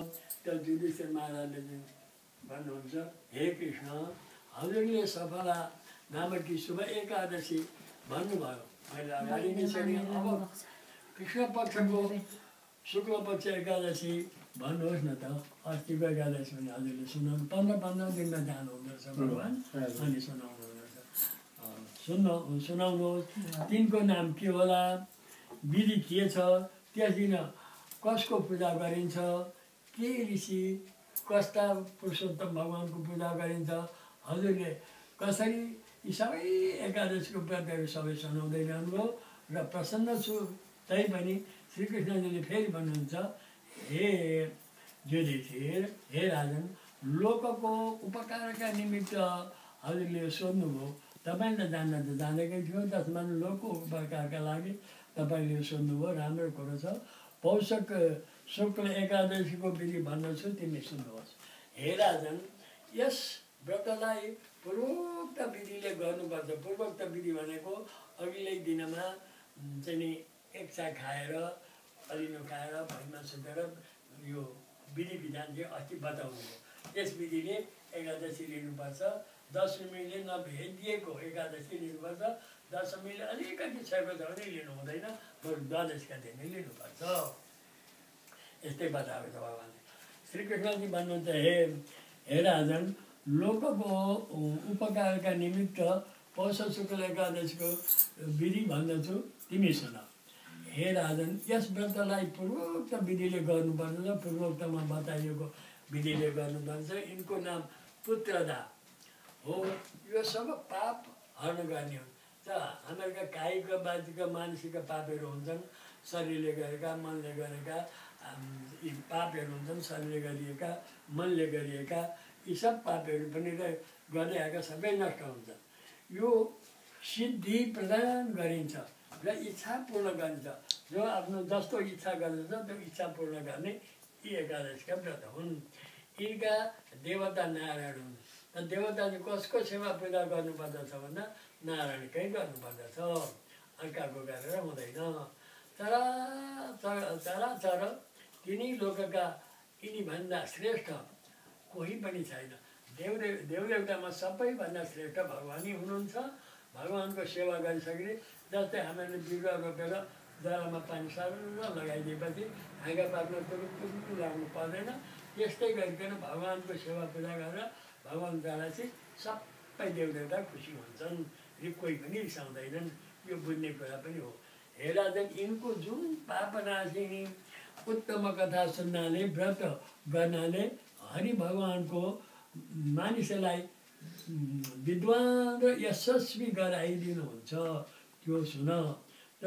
त्यो युधिष्ठिर महाराजले भन्नुहुन्छ हे कृष्ण हजुरले सफला नामकी शुभ एकादशी भन्नुभयो मैले अगाडि नै भने अब कृष्ण पक्षको शुक्ल पक्ष एकादशी भन्नुहोस् न त. अस्तिको एकादशी भने हजुरले सुनाउनु पन्ध्र पन्ध्र दिनमा जानुहुँदो रहेछ भगवान्. अनि सुनाउनु हुँदो रहेछ सुन्नु सुनाउनुहोस् तिनको नाम के होला विधि के छ त्यस दिन कसको पूजा गरिन्छ के ऋषि कस्ता पुरुषोत्तम भगवान्को पूजा गरिन्छ? हजुरले कसरी यी सबै एकादशीको व्रतहरू सबै सुनाउँदै जानुभयो र प्रसन्न छु। तैपनि श्रीकृष्णजीले फेरि भन्नुहुन्छ हे युधिष्ठिर हे राजन लोकको उपकारका निमित्त हजुरले सोध्नुभयो। तपाईँले त जान्न त जानेकै थियो त्यसमा लोकको उपकारका लागि तपाईँले सोध्नुभयो। राम्रो कुरो छ। पौषक शुक्ल एकादशीको विधि भन्दछु तिमी सुन्नुहोस्। हे राजन यस व्रतलाई पूर्वोक्त विधिले गर्नुपर्छ। पूर्वोक्त विधि भनेको अघिल्लै दिनमा चाहिँ नि एक चा खाएर अलिनो खाएर भैमा सुतेर यो विधि विधान चाहिँ अस्ति बताउनु हो। त्यस विधिले एकादशी लिनुपर्छ। दशमीले नभेदिएको एकादशी लिनुपर्छ। दशमीले अलिकति छ भने लिनु हुँदैन बरु द्वादशका दिन लिनुपर्छ। यस्तै बताएको छ भगवान्ले। श्रीकृष्णजी भन्नुहुन्छ हे हे राजन लोकको उपकारका निमित्त पौष शुक्ल एकादशीको विधि भन्दछु। तिमी सुन। हे राजन यस व्रतलाई पूर्वोक्त विधिले गर्नुपर्छ पूर्वोक्तमा बताइएको विधिले गर्नुपर्छ। यिनको नाम पुत्रदा हो। यो सब पाप हर्न गर्ने हुन् त हामीहरूका कायिक बाजिक मानसिक पापहरू हुन्छन्। शरीरले गरेका मनले गरेका यी पापहरू हुन्छन् शरीरले गरिएका मनले गरिएका यी सब पापहरू पनि गर्दै आएका सबै नष्ट हुन्छ यो सिद्धि प्रदान गरिन्छ र इच्छा पूर्ण गरिन्छ। जो आफ्नो जस्तो इच्छा गर्दछ त्यो इच्छा पूर्ण गर्ने यी एकादशीका व्रत हुन्। यिनका देवता नारायण हुन्। र देवताले कसको सेवा पूजा गर्नुपर्दछ भन्दा नारायणकै गर्नुपर्दछ। अर्काको गरेर हुँदैन। चरा चर चरा तिनै लोकका यिनीभन्दा श्रेष्ठ कोही पनि छैन। देवदेव देवदेवतामा सबैभन्दा श्रेष्ठ भगवानै हुनुहुन्छ। भगवान्को सेवा गरिसक्ने जस्तै हामीले बिरुवा रोपेर जरामा पानी साह्रो लगाइदिएपछि हाँगा पाक्न तुरु तुरु लाग्नु पर्दैन। त्यस्तै गरिकन भगवान्को सेवा पूजा गरेर भगवान् जाँदा चाहिँ सबै देवदेवता खुसी हुन्छन्। र कोही पनि रिसाउँदैनन्। यो बुझ्ने कुरा पनि हो। हेरा चाहिँ यिनको जुन पापनाशिनी उत्तम कथा सुन्नाले व्रत गर्नाले हरि भगवान्को मानिसलाई विद्वान र यशस्वी गराइदिनुहुन्छ। त्यो सुन। र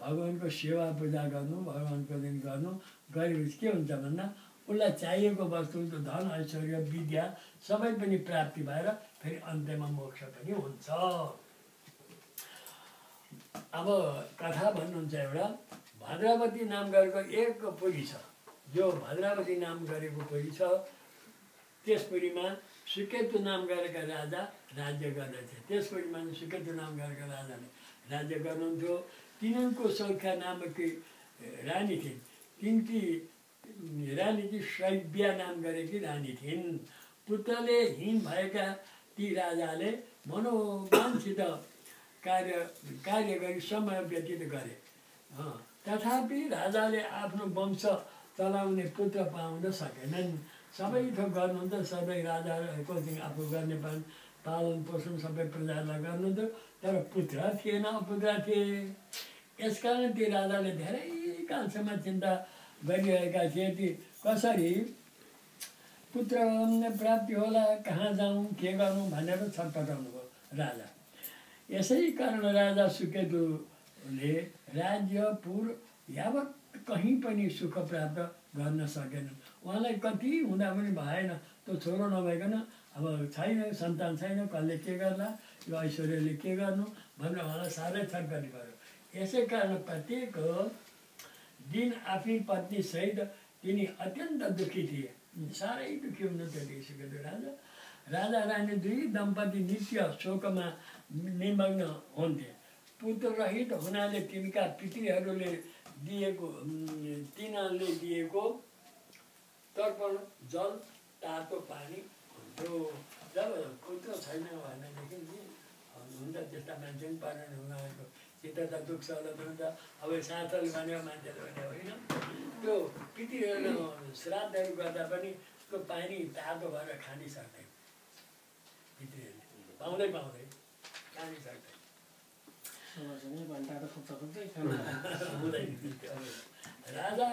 भगवान्को सेवा पूजा गर्नु भगवान्को दिन गर्नु गरेपछि के हुन्छ भन्दा उसलाई चाहिएको वस्तु धन ऐश्वर्य विद्या सबै पनि प्राप्ति भएर फेरि अन्त्यमा मोक्ष पनि हुन्छ। अब कथा भन्नुहुन्छ एउटा। भद्रावती नाम गरेको एक पुरी छ। जो भद्रावती नाम गरेको पुरी छ त्यस पुरीमा सुकेतु नाम गरेका राजा राज्य गर्दथे। त्यस पुरीमा सुकेतु नाम गरेका राजाले राज्य गर्नुहुन्थ्यो। तिनीहरूको सौख्या नामकी रानी थिइन्। तिनकी रानी चाहिँ शैव्या नाम गरेकी रानी थिइन्। पुत्रले हिम भएका ती राजाले मनोमानसित कार्य कार्य गरी समय व्यतीत गरे। तथापि राजाले आफ्नो वंश चलाउने पुत्र पाउन सकेनन्। सबै थोक गर्नुहुन्थ्यो सबै राजाहरूको आफू गर्ने पान पालन पोषण सबै प्रजालाई गर्नुहुन्थ्यो तर पुत्र थिएन अपुत्र थिए। यसकारण ती राजाले धेरै कालसम्म चिन्ता गरिरहेका थिए ती कसरी? पुत्र प्राप्ति होला कहाँ जाउँ के गरौँ भनेर छटपटाउनु भयो राजा। यसै कारण राजा सुकेतुले राज्य पुर यावत कहीँ पनि सुख प्राप्त गर्न सकेन। उहाँलाई कति हुँदा पनि भएन त्यो छोरो नभइकन अब छैन सन्तान छैन कसले के गर्ला यो ऐश्वर्यले के गर्नु भनेर उहाँलाई साह्रै छटकटी पऱ्यो यसै कारण प्रत्येक दिन आफ्नै पत्नीसहित तिनी अत्यन्त दुःखी थिए। साह्रै दुःखी हुनुहुन्थ्यो देखिसकेको राजा। राजा रानी दुई दम्पति नित्य शोकमा निमग्न हुन्थे। पुत्ररहित हुनाले तिनका पितृहरूले दिएको तिनीहरूले दिएको तर्पण जल तातो पानी हुन्थ्यो जब पुत्र छैन भनेदेखि हुन्छ त्यस्ता मान्छे पनि पालन आएको चित्त त दुख्छ होला अब साथले भन्यो मान्छेले भन्यो होइन। त्यो पितृहरू श्राद्धहरू गर्दा पनि त्यो पानी तातो भएर खानै सक्दैन। पितृहरूले पाउँदै पाउँदै खानै सक्दैन। राजा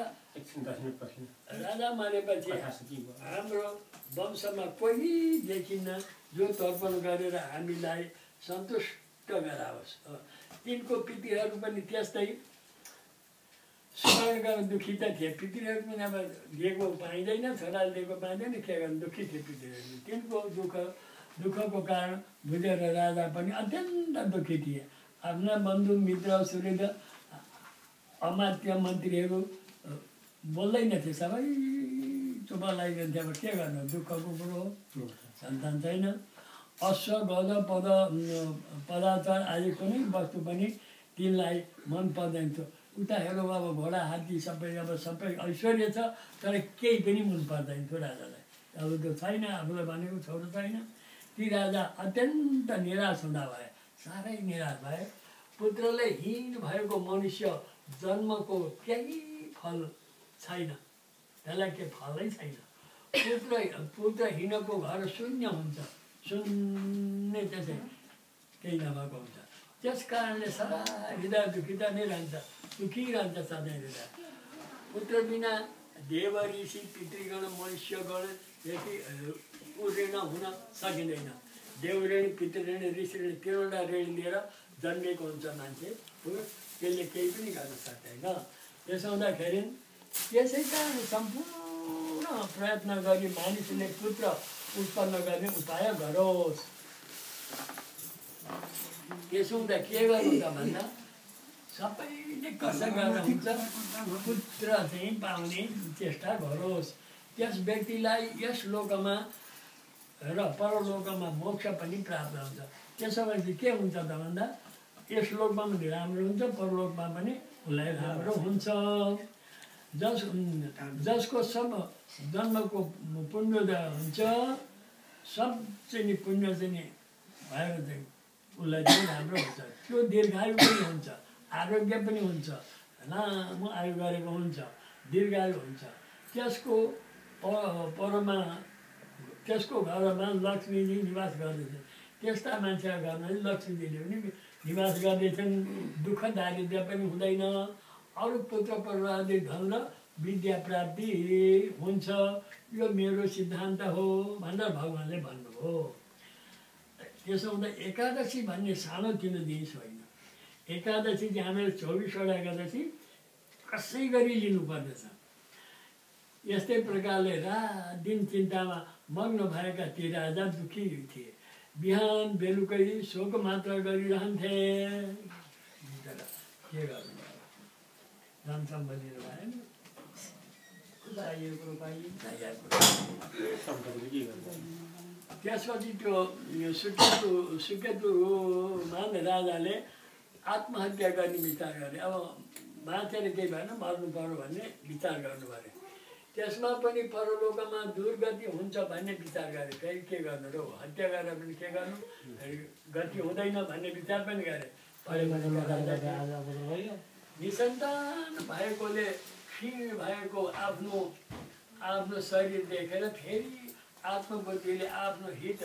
राजा मरेपछि हाम्रो वंशमा कोही देखिन्न जो तर्पण गरेर हामीलाई सन्तुष्ट गराओस् तिनको पितृहरू पनि त्यस्तै स्मरण गर्न दुःखी त थिए पितृहरू पनि अब दिएको पाइँदैन छोराले दिएको पाइँदैन के गर्नु दुःखी थिए पितृहरू तिनको दुःख दुःखको कारण बुझेर राजा पनि अत्यन्त दुःखी थिए आफ्ना बन्धु मित्र सुरेद अमात्य मन्त्रीहरू बोल्दैनथे सबै चुप लगाइदिन्थे अब के गर्नु दुःखको कुरो हो सन्तान छैन अश्व गज पद पदाचार आदि कुनै वस्तु पनि तिनलाई मन पर्दैन थियो उता हेरौँ अब घोडा हात्ती सबै अब सबै ऐश्वर्य छ तर केही पनि मन पर्दैन थियो राजालाई अब त्यो छैन आफूलाई भनेको छोरो छैन ती राजा अत्यन्त निराश हुँदा भए साह्रै निराश भए। पुत्रले हिँड भएको मनुष्य जन्मको केही फल छैन। त्यसलाई केही फलै छैन। पुत्र पुत्र हिँडको घर शून्य हुन्छ। शून्य त्यसै केही नभएको हुन्छ। त्यस कारणले सदा हृदय दुखिता नै रहन्छ। दुखिरहन्छ सधैँ हृदय। पुत्र बिना देव ऋषि पितृगण मनुष्यगणदेखि ऋण हुन सकिँदैन। देव ऋण पितृऋण ऋषि ऋण तिनवटा ऋण लिएर जन्मेको हुन्छ मान्छे त्यसले केही पनि गर्न सक्दैन त्यसो हुँदाखेरि त्यसै कारण सम्पूर्ण प्रयत्न गरी मानिसले पुत्र उत्पन्न गर्ने उपाय गरोस् त्यसो हुँदा के गर्नु त भन्दा सबैले कसो गरेर हुन्छ पुत्र चाहिँ पाउने चेष्टा गरोस् त्यस व्यक्तिलाई यस लोकमा र परलोकमा मोक्ष पनि प्राप्त हुन्छ। त्यसो भएपछि के हुन्छ त भन्दा यस लोकमा पनि राम्रो हुन्छ परलोकमा पनि उसलाई राम्रो हुन्छ। जस जसको सब जन्मको पुण्योदय हुन्छ सब चाहिँ नि पुण्य चाहिँ नि भएर चाहिँ उसलाई चाहिँ राम्रो हुन्छ। त्यो दीर्घायु पनि हुन्छ आरोग्य पनि हुन्छ लामो आयु गरेको हुन्छ दीर्घायु हुन्छ। त्यसको परमा त्यसको घरमा लक्ष्मीजी निवास गर्दछ त्यस्ता मान्छेको घरमा चाहिँ लक्ष्मीजीले पनि निवास गर्दैछन् दुःख दारिद्र्य पनि हुँदैन अरू पुत्र परिवारले धन र विद्या प्राप्ति हुन्छ यो मेरो सिद्धान्त हो भनेर भगवान्ले भन्नुभयो त्यसो हुँदा एकादशी भन्ने सानो तिनो दिन होइन एकादशी चाहिँ हामीले चौबिसवटा एकादशी कसै गरी लिनुपर्दछ यस्तै प्रकारले रात दिन चिन्तामा मग्न भएका ती राजा दुःखी थिए। बिहान बेलुकै शोक मात्र गरिरहन्थे। के गर्नु? धन सम्पत्ति भएन। त्यसपछि त्यो सुकेतु सुकेतुमा राजाले आत्महत्या गर्ने विचार गरे। अब माथेर केही भएन मर्नु पऱ्यो भन्ने विचार गर्नु पऱ्यो। त्यसमा पनि परलोकमा दुर्गति हुन्छ भन्ने विचार गरे। फेरि के गर्नु र हत्या गरेर पनि के गर्नु? गति हुँदैन भन्ने विचार पनि गरे। निसन्तान भएकोले क्षीण भएको आफ्नो आफ्नो शरीर देखेर फेरि आत्मबुद्धिले आफ्नो हित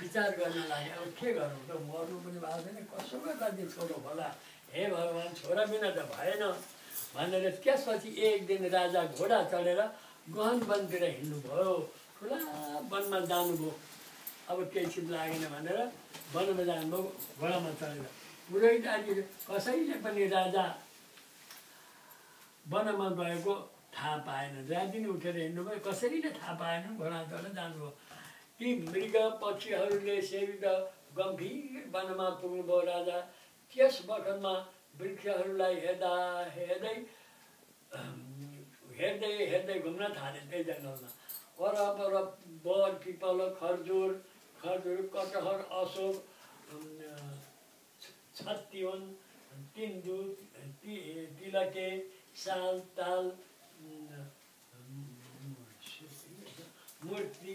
विचार गर्न लागि। अब के गर्नु त मर्नु पनि भएको छैन। कसो गर्दा दिन छोरो होला? हे भगवान् छोरा बिना त भएन। भनेर त्यसपछि एक दिन राजा घोडा चढेर गहन वनतिर हिँड्नुभयो। ठुला वनमा जानुभयो। अब केही सिप लागेन भनेर वनमा जानुभयो। घोडामा चढेर। पुरै आदि कसैले पनि राजा वनमा गएको थाहा पाएन। पनि उठेर हिँड्नुभयो। कसरी नै थाहा पाएन। घोडा चढेर जानुभयो। ती मृग पक्षीहरूले सेवित गम्भीर वनमा पुग्नुभयो राजा। त्यस बखतमा वृक्षहरूलाई हेर्दा हेर्दै हेर्दै हेर्दै घुम्न थाले त्यही जङ्गलमा वरपर बर पिपल खर्जुर खर्जुर कटहर अशोक छत्तिवन तिन्दु तिलके साल ताल मूर्ति।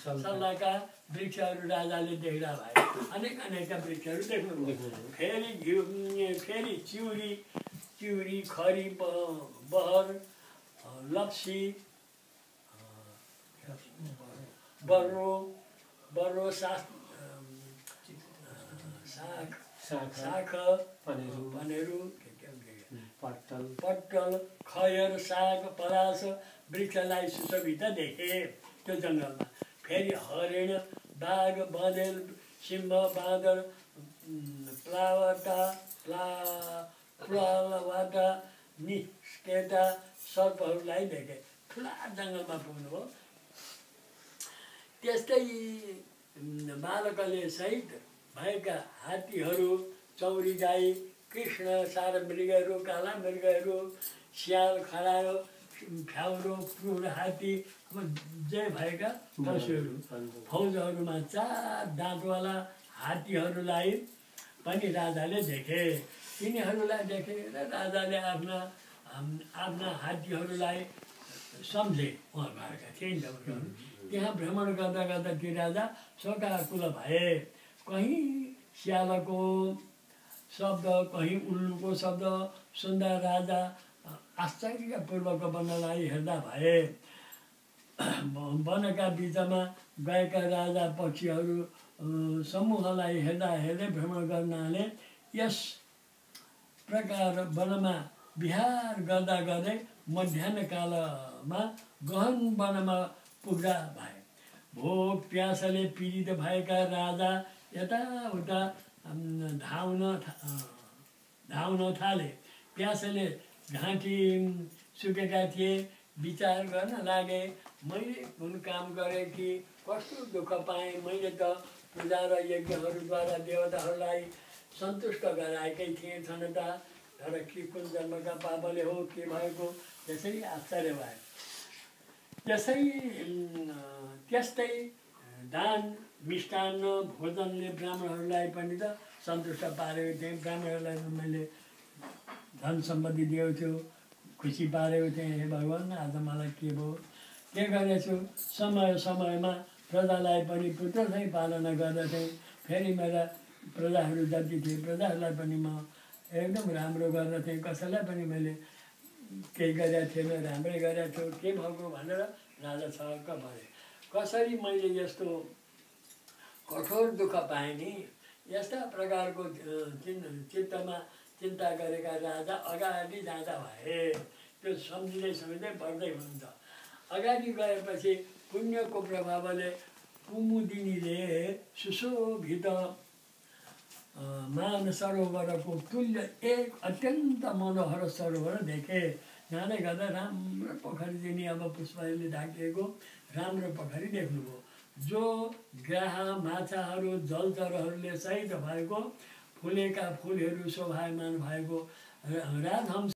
सल्लाहका वृक्षहरू राजाले देख्दा भए अनेक अनेकका वृक्षहरू देख्नुभयो। फेरि घिउ फेरि चिउरी चिउरी खरी बहर लप्सी बर्रो बर्रो साग साग साख पनेरु। पट्टल पट्टल खयर साग परास वृक्षलाई सुशोभित देखे त्यो जङ्गलमा फेरि हरिण बाघ बँदेल सिंह बाँदर प्लावटा प्ला प्लावाट निस्केटा सर्पहरूलाई देखे ठुला जङ्गलमा पुग्नुभयो त्यस्तै बालकले सहित भएका हात्तीहरू चौरी गाई कृष्ण सार मृगहरू काला मृगहरू स्याल खरायो फ्याउरो क्रुर हात्ती जे भएका पशुहरू। फौजहरूमा चार दाँतवाला हात्तीहरूलाई पनि राजाले देखे तिनीहरूलाई देखेर राजाले आफ्ना आफ्ना हात्तीहरूलाई सम्झे उहाँ भएका थिए नि त उनीहरू। त्यहाँ भ्रमण गर्दा गर्दा ती राजा शोकाकुल भए। कहीँ स्यालको शब्द कहीँ उल्लुको शब्द सुन्दा राजा आश्चर्यपूर्वक वनलाई हेर्दा भए। वनका बिचमा गएका राजा पक्षीहरू समूहलाई हेर्दा हेर्दै भ्रमण गर्नाले यस प्रकार वनमा विहार गर्दा गर्दै मध्याह कालमा गहन वनमा पुग्दा भए। भोक प्यासले पीडित भएका राजा यताउता धाउन धाउन थाले। प्यासले घाँटी सुकेका थिए। विचार गर्न लागे मैले कुन काम गरेँ कि? कस्तो दुःख पाएँ? मैले त पूजा र यज्ञहरूद्वारा देवताहरूलाई सन्तुष्ट गराएकै थिएँ छन त। तर के कुन जन्मका पापले हो के भएको त्यसै आश्चर्य भयो। त्यसै त्यस्तै दान मिष्टान्न भोजनले ब्राह्मणहरूलाई पनि त सन्तुष्ट पारेको थिएँ ब्राह्मणहरूलाई मैले धन सम्पत्ति दिएको थियो खुसी पारेको थिएँ हे भगवान् आज मलाई के भयो? के गरेछु। समय समयमा प्रजालाई पनि पुत्र चाहिँ पालना गर्दथेँ। फेरि मेरा प्रजाहरू जति थिए प्रजाहरूलाई पनि म एकदम राम्रो गर्दथेँ कसैलाई पनि मैले केही गरेको थिएन राम्रै गरेको थियो के भएको भनेर राजा छक्क भरे। कसरी मैले यस्तो कठोर दुःख पाएँ नि? यस्ता प्रकारको चिन् चित्तमा चिन्ता गरेका राजा अगाडि जाँदा भए त्यो सम्झिँदै सम्झिँदै बढ्दै हुनुहुन्छ। अगाडि गएपछि पुण्यको प्रभावले कुमुदिनीले सुशोभित मान सरोवरको तुल्य एक अत्यन्त मनोहर सरोवर देखे जाँदै गर्दा राम्रो पोखरी दिने अब पुष्पले ढाकिएको राम्रो पोखरी देख्नुभयो जो ग्राह माछाहरू जलचरहरूले सहित भएको फुलेका फुलहरू शोभायमान भएको र- राजहंस